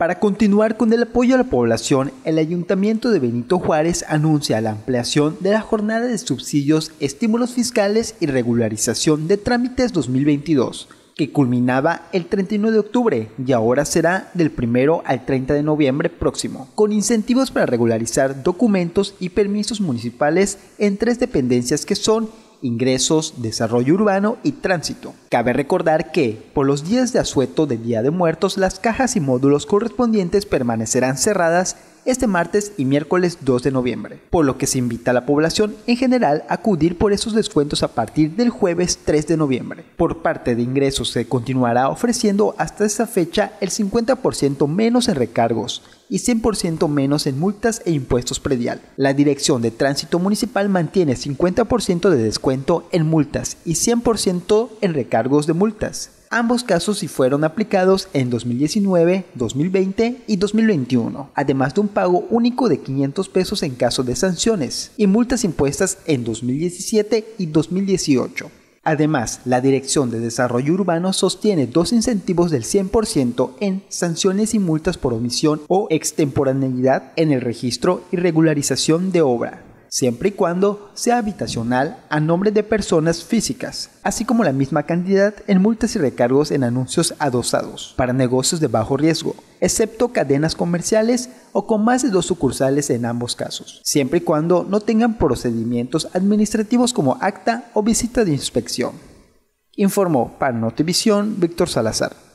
Para continuar con el apoyo a la población, el Ayuntamiento de Benito Juárez anuncia la ampliación de la jornada de subsidios, estímulos fiscales y regularización de trámites 2022, que culminaba el 31 de octubre y ahora será del 1 al 30 de noviembre próximo, con incentivos para regularizar documentos y permisos municipales en tres dependencias que son ingresos, desarrollo urbano y tránsito. Cabe recordar que, por los días de asueto de Día de Muertos, las cajas y módulos correspondientes permanecerán cerradas este martes y miércoles 2 de noviembre, por lo que se invita a la población en general a acudir por esos descuentos a partir del jueves 3 de noviembre. Por parte de ingresos se continuará ofreciendo hasta esa fecha el 50% menos en recargos y 100% menos en multas e impuestos predial. La Dirección de Tránsito Municipal mantiene 50% de descuento en multas y 100% en recargos de multas. Ambos casos sí fueron aplicados en 2019, 2020 y 2021, además de un pago único de 500 pesos en caso de sanciones y multas impuestas en 2017 y 2018. Además, la Dirección de Desarrollo Urbano sostiene dos incentivos del 100% en sanciones y multas por omisión o extemporaneidad en el registro y regularización de obra siempre y cuando sea habitacional a nombre de personas físicas, así como la misma cantidad en multas y recargos en anuncios adosados para negocios de bajo riesgo, excepto cadenas comerciales o con más de dos sucursales en ambos casos, siempre y cuando no tengan procedimientos administrativos como acta o visita de inspección. Informó para Notivisión Víctor Salazar.